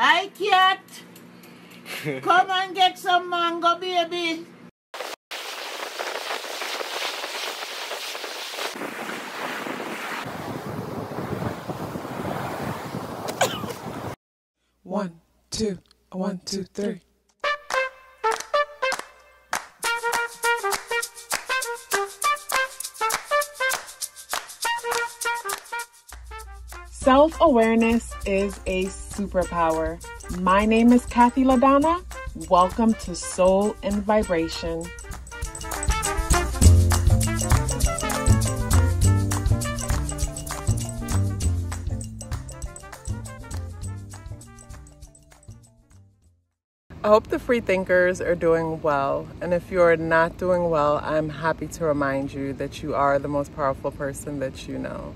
Hi, cat. Come and get some mango, baby. One, two, one, two, three. Self awareness is a superpower. My name is Kathy LaDonna. Welcome to Soul In Vibration. I hope the free thinkers are doing well. And if you're not doing well, I'm happy to remind you that you are the most powerful person that you know.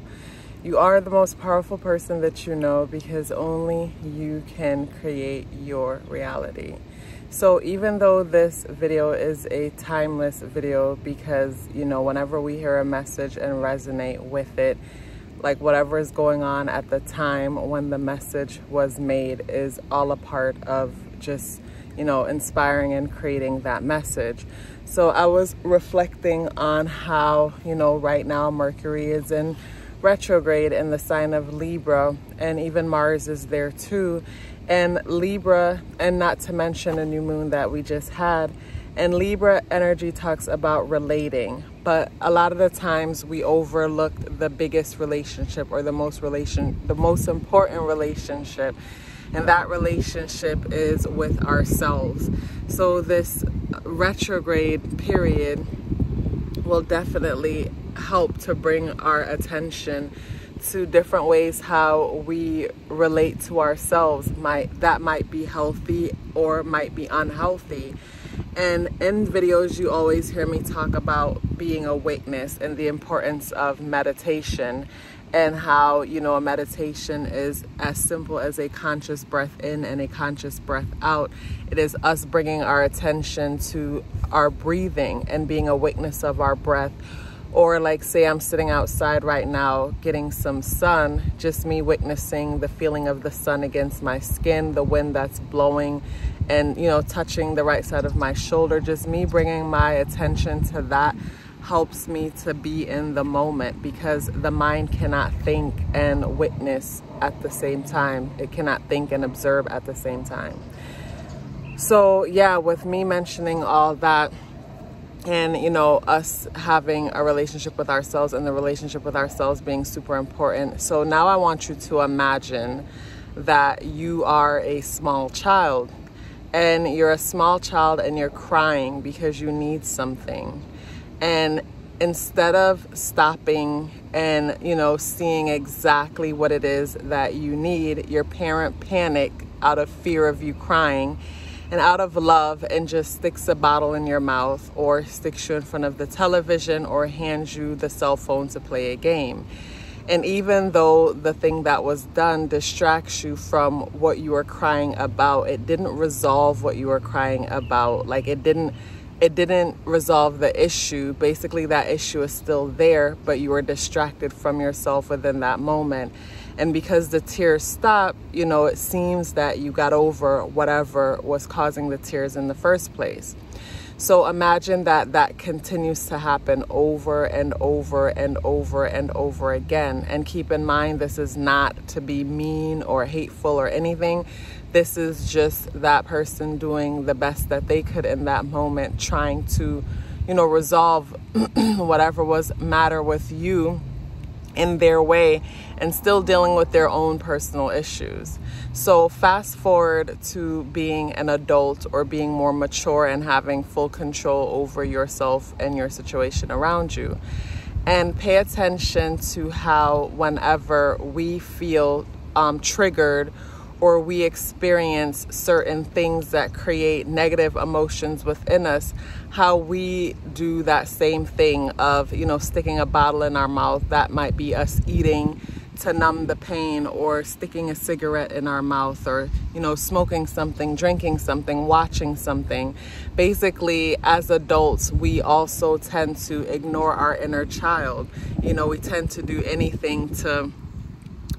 You are the most powerful person that you know because only you can create your reality. So even though this video is a timeless video because, you know, whenever we hear a message and resonate with it, like whatever is going on at the time when the message was made is all a part of just you know, inspiring and creating that message. So I was reflecting on how, you know, right now Mercury is in retrograde in the sign of Libra, and even Mars is there too. And Libra, and not to mention a new moon that we just had. And Libra energy talks about relating, but a lot of the times we overlook the biggest relationship or the most relation, the most important relationship and that relationship is with ourselves. So, this retrograde period will definitely help to bring our attention to different ways how we relate to ourselves might that might be healthy or might be unhealthy. And in videos you always hear me talk about being a witness and the importance of meditation and how you know a meditation is as simple as a conscious breath in and a conscious breath out. It is us bringing our attention to our breathing and being a witness of our breath. Or like say i'm sitting outside right now getting some sun just me witnessing the feeling of the sun against my skin the wind that's blowing and you know touching the right side of my shoulder just me bringing my attention to that helps me to be in the moment because the mind cannot think and witness at the same time. It cannot think and observe at the same time. So, yeah, with me mentioning all that, and you know, us having a relationship with ourselves and the relationship with ourselves being super important. So, now I want you to imagine that you are a small child and you're a small child and you're crying because you need something and instead of stopping and you know seeing exactly what it is that you need your parent panic out of fear of you crying and out of love and just sticks a bottle in your mouth or sticks you in front of the television or hands you the cell phone to play a game. And even though the thing that was done distracts you from what you were crying about it didn't resolve what you were crying about. Like it didn't it didn't resolve the issue. Basically, that issue is still there, but you were distracted from yourself within that moment. And because the tears stopped, you know, it seems that you got over whatever was causing the tears in the first place. So imagine that that continues to happen over and over and over and over again. And keep in mind, this is not to be mean or hateful or anything. This is just that person doing the best that they could in that moment, trying to, you know, resolve whatever was matter with you in their way and still dealing with their own personal issues. So, fast forward to being an adult or being more mature and having full control over yourself and your situation around you. And pay attention to how, whenever we feel um, triggered or we experience certain things that create negative emotions within us, how we do that same thing of, you know, sticking a bottle in our mouth. That might be us eating to numb the pain or sticking a cigarette in our mouth or, you know, smoking something, drinking something, watching something. Basically, as adults, we also tend to ignore our inner child. You know, we tend to do anything to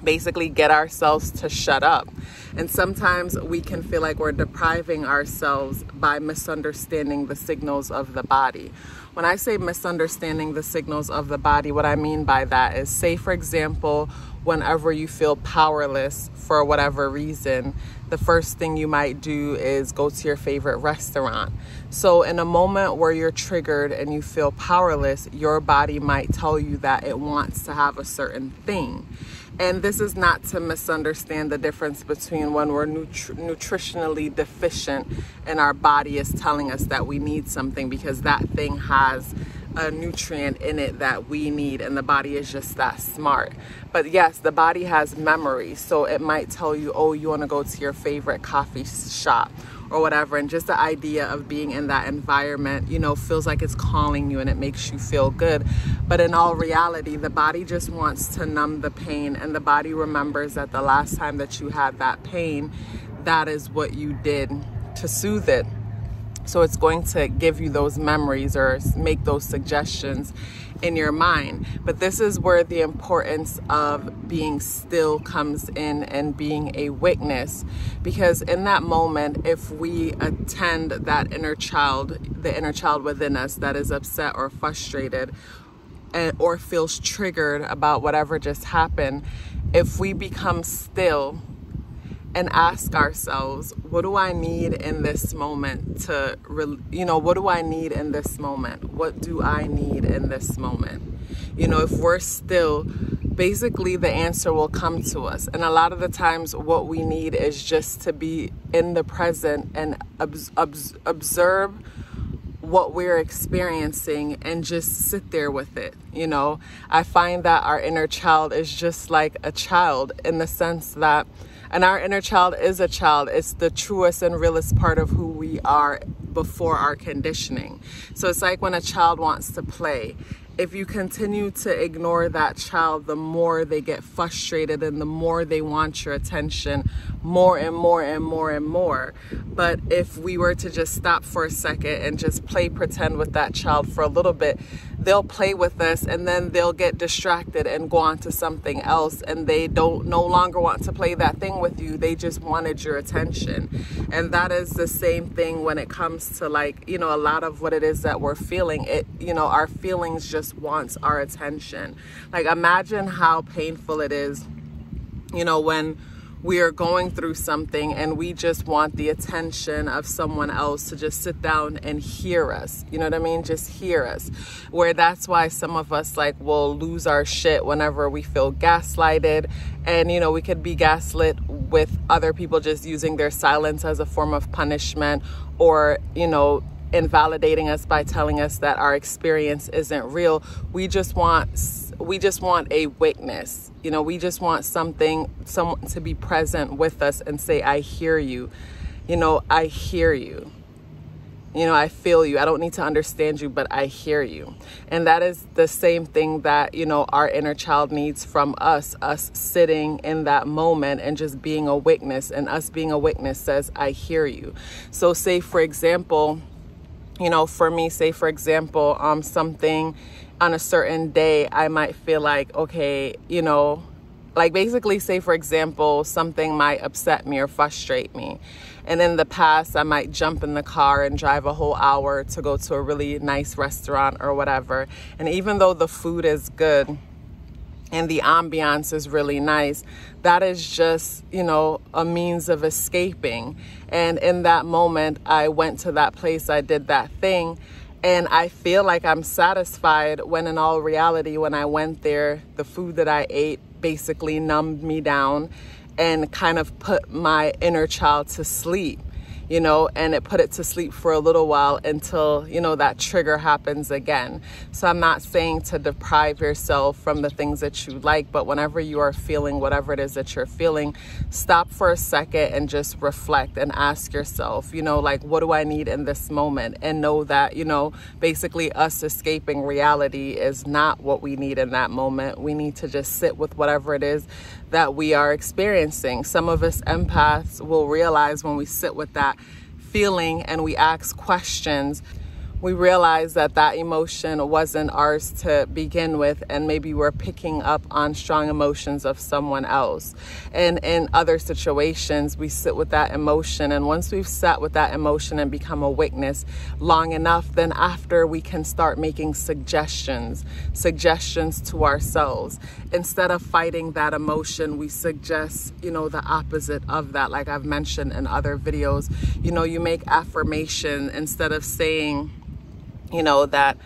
basically get ourselves to shut up. And sometimes we can feel like we're depriving ourselves by misunderstanding the signals of the body. When I say misunderstanding the signals of the body, what I mean by that is, say, for example, whenever you feel powerless for whatever reason, the first thing you might do is go to your favorite restaurant. So, in a moment where you're triggered and you feel powerless, your body might tell you that it wants to have a certain thing. And this is not to misunderstand the difference between when we're nutri- nutritionally deficient and our body is telling us that we need something because that thing has a nutrient in it that we need, and the body is just that smart. But yes, the body has memory, so it might tell you, oh, you want to go to your favorite coffee shop or whatever. And just the idea of being in that environment, you know, feels like it's calling you and it makes you feel good. But in all reality, the body just wants to numb the pain, and the body remembers that the last time that you had that pain, that is what you did to soothe it. So it's going to give you those memories or make those suggestions in your mind. But this is where the importance of being still comes in and being a witness. Because in that moment, if we attend that inner child, the inner child within us that is upset or frustrated, and, or feels triggered about whatever just happened, if we become still and ask ourselves, what do I need in this moment to, you know, what do I need in this moment? What do I need in this moment? You know, if we're still, basically the answer will come to us. And a lot of the times, what we need is just to be in the present and observe what we're experiencing and just sit there with it. You know, I find that our inner child is just like a child in the sense that and our inner child is a child. It's the truest and realest part of who we are before our conditioning. So it's like when a child wants to play if you continue to ignore that child, the more they get frustrated and the more they want your attention more and more and more and more. But if we were to just stop for a second and just play pretend with that child for a little bit, they'll play with us and then they'll get distracted and go on to something else and they don't no longer want to play that thing with you. They just wanted your attention. And that is the same thing when it comes to like, you know, a lot of what it is that we're feeling. It, you know, our feelings just wants our attention. Like, imagine how painful it is, you know, when we are going through something and we just want the attention of someone else to just sit down and hear us. You know what I mean? Just hear us. Where that's why some of us like will lose our shit whenever we feel gaslighted. And you know, we could be gaslit with other people just using their silence as a form of punishment or, you know, invalidating us by telling us that our experience isn't real. We just want we just want a witness. You know, we just want something someone to be present with us and say I hear you. You know, I hear you. You know, I feel you. I don't need to understand you, but I hear you. And that is the same thing that, you know, our inner child needs from us, us sitting in that moment and just being a witness. And us being a witness says, I hear you. So, say, for example, you know, for me, say for example, um, something on a certain day, I might feel like, okay, you know, like basically, say for example, something might upset me or frustrate me. And in the past, I might jump in the car and drive a whole hour to go to a really nice restaurant or whatever. And even though the food is good, and the ambiance is really nice. That is just, you know, a means of escaping. And in that moment, I went to that place, I did that thing, and I feel like I'm satisfied when, in all reality, when I went there, the food that I ate basically numbed me down and kind of put my inner child to sleep you know, and it put it to sleep for a little while until, you know, that trigger happens again. So I'm not saying to deprive yourself from the things that you like, but whenever you are feeling whatever it is that you're feeling, stop for a second and just reflect and ask yourself, you know, like, what do I need in this moment? And know that, you know, basically us escaping reality is not what we need in that moment. We need to just sit with whatever it is that we are experiencing. Some of us empaths will realize when we sit with that feeling and we ask questions, we realize that that emotion wasn't ours to begin with and maybe we're picking up on strong emotions of someone else. And in other situations we sit with that emotion and once we've sat with that emotion and become a witness long enough then after we can start making suggestions suggestions to ourselves. Instead of fighting that emotion we suggest you know the opposite of that like i've mentioned in other videos. You know you make affirmation instead of saying you know, that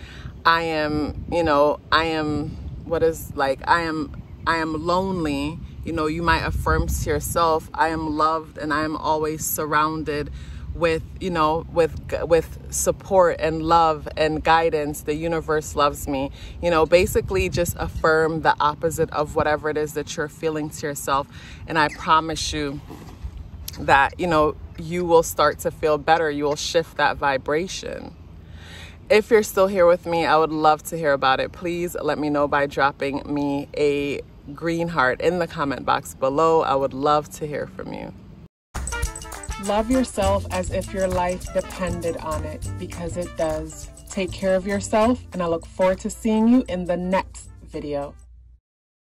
I am, you know, I am what is like I am I am lonely. You know, you might affirm to yourself, I am loved and I am always surrounded with you know with with support and love and guidance. The universe loves me. You know basically just affirm the opposite of whatever it is that you're feeling to yourself. And i promise you that you know you will start to feel better. You will shift that vibration if you're still here with me, I would love to hear about it. Please let me know by dropping me a green heart in the comment box below. I would love to hear from you. Love yourself as if your life depended on it because it does. Take care of yourself, and I look forward to seeing you in the next video.